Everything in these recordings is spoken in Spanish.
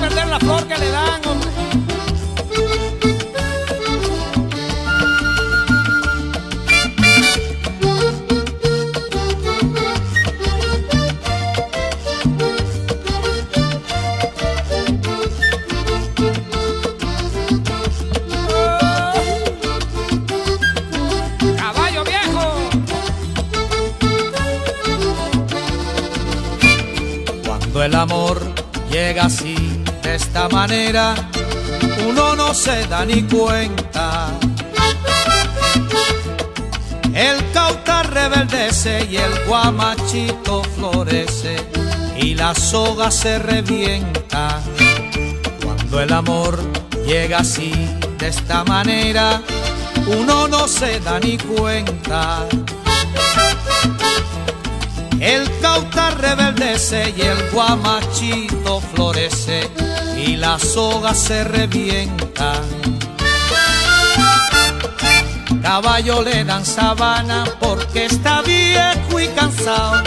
perder la flor que le dan, hombre. Caballo el amor llega así, de esta manera, uno no se da ni cuenta. El cauta rebeldece y el guamachito florece y la soga se revienta. Cuando el amor llega así, de esta manera, uno no se da ni cuenta. El cauta rebeldece y el guamachito florece y la soga se revienta. Caballo le dan sabana porque está viejo y cansado,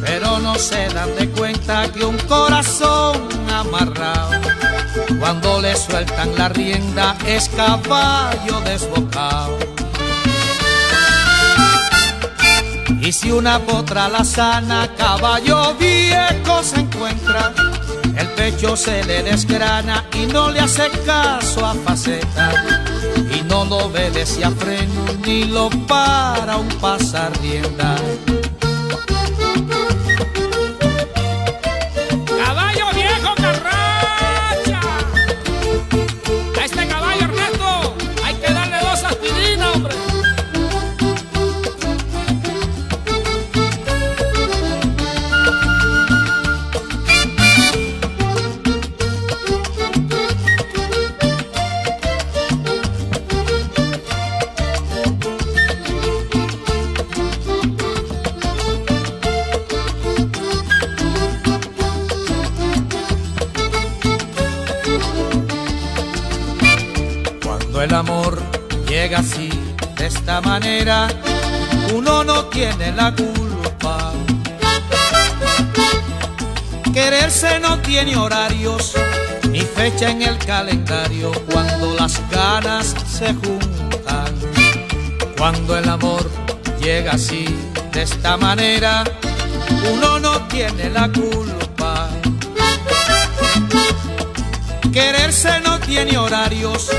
pero no se dan de cuenta que un corazón amarrado, cuando le sueltan la rienda es caballo desbocado. Y si una potra la sana, caballo viejo se encuentra, el pecho se le desgrana y no le hace caso a faceta. Y no lo obedece a freno ni lo para un pasar rienda. El amor llega así, de esta manera, uno no tiene la culpa. Quererse no tiene horarios ni fecha en el calendario cuando las ganas se juntan. Cuando el amor llega así, de esta manera, uno no tiene la culpa. Quererse no tiene horarios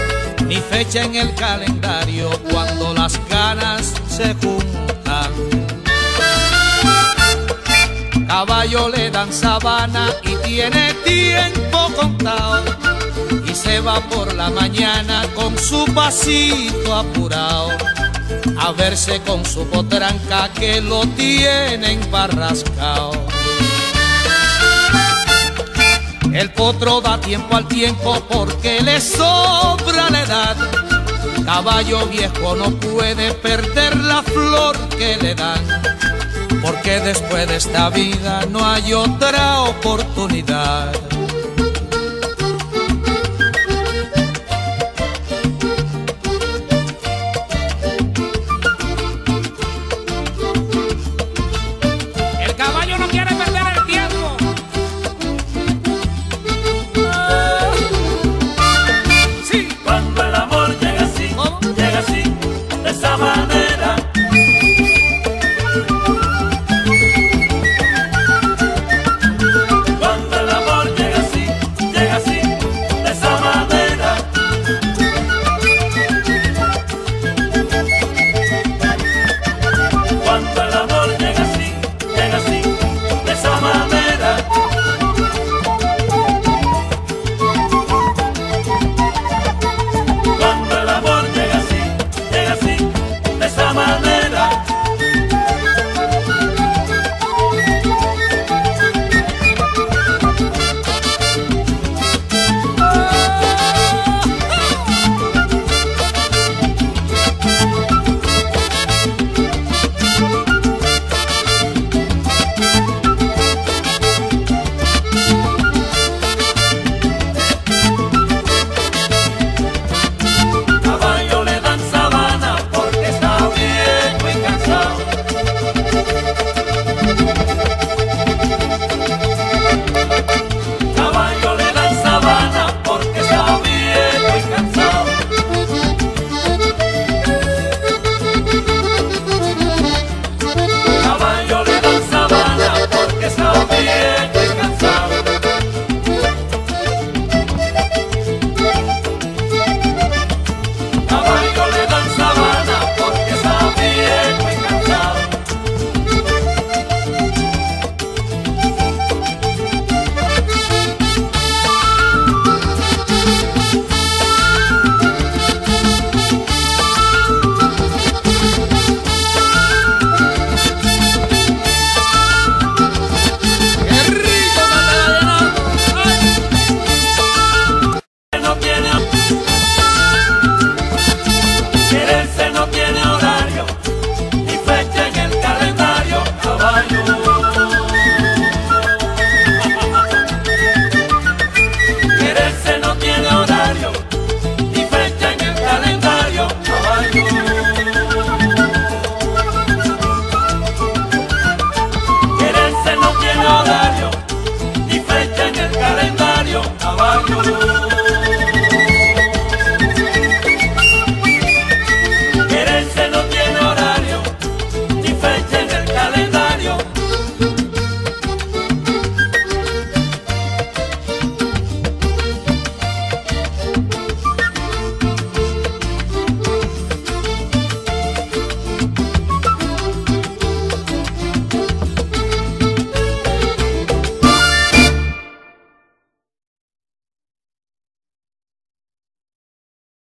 ni fecha en el calendario cuando las ganas se juntan. Caballo le dan sabana y tiene tiempo contado y se va por la mañana con su pasito apurado a verse con su potranca que lo tienen barrascao. El potro da tiempo al tiempo porque le sobra Caballo viejo no puede perder la flor que le dan, porque después de esta vida no hay otra oportunidad.